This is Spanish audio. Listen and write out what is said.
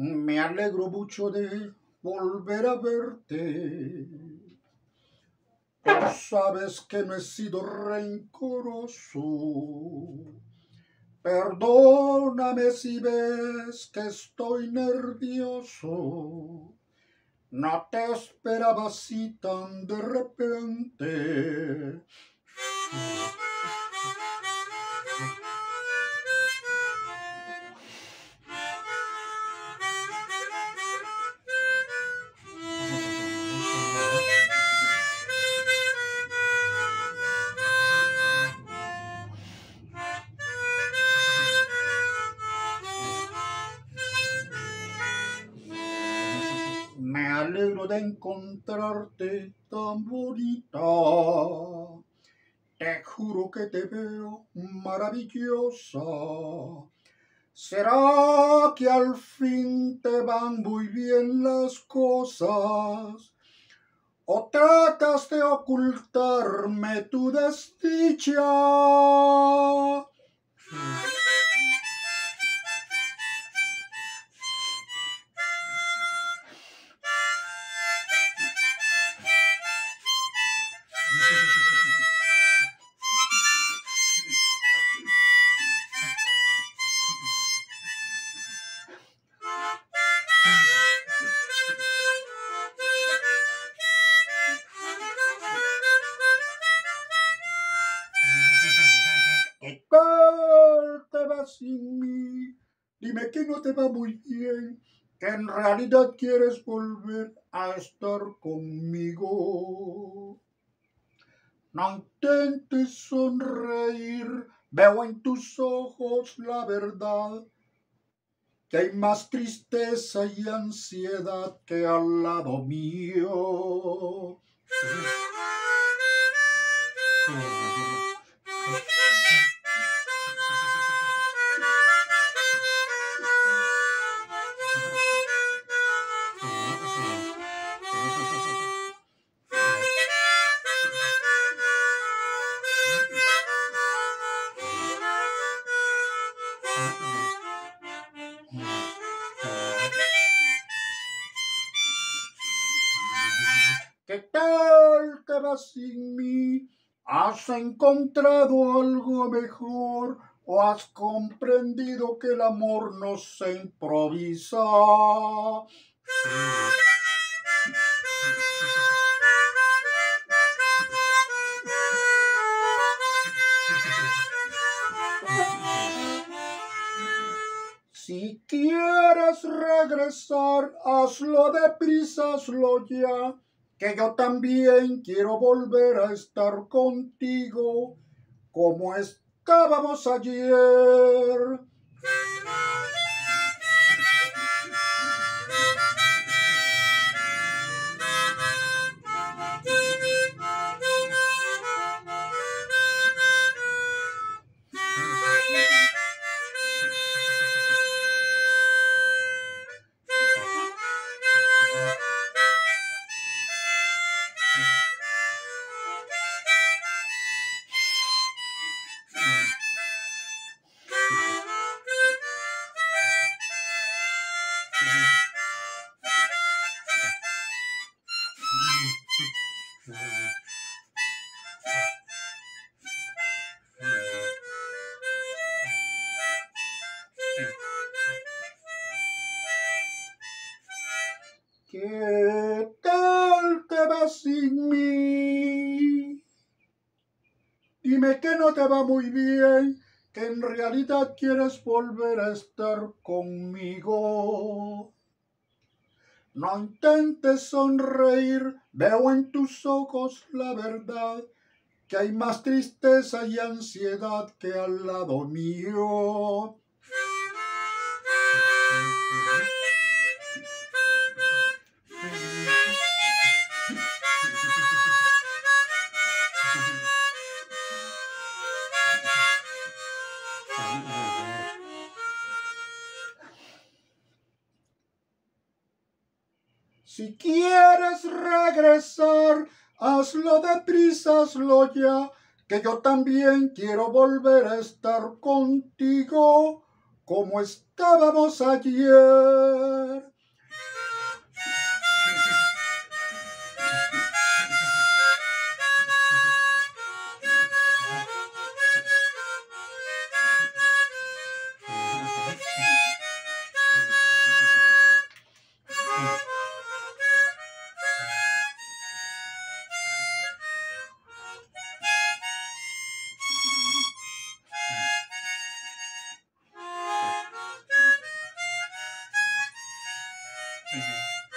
Me alegro mucho de volver a verte. Tú sabes que no he sido rencoroso. Perdóname si ves que estoy nervioso. No te esperaba así tan de repente. De encontrarte tan bonita. Te juro que te veo maravillosa. ¿Será que al fin te van muy bien las cosas? ¿O tratas de ocultarme tu desdicha? Te va sin mí? Dime que no te va muy bien, que en realidad quieres volver a estar conmigo. No intentes sonreír, veo en tus ojos la verdad, que hay más tristeza y ansiedad que al lado mío. ¿Qué tal te sin mí? ¿Has encontrado algo mejor o has comprendido que el amor no se improvisa? Quieres regresar, hazlo deprisa, hazlo ya, que yo también quiero volver a estar contigo como estábamos ayer. Dime que no te va muy bien, que en realidad quieres volver a estar conmigo. No intentes sonreír, veo en tus ojos la verdad, que hay más tristeza y ansiedad que al lado mío. Si quieres regresar, hazlo deprisa, hazlo ya, que yo también quiero volver a estar contigo como estábamos ayer. Mm-hmm.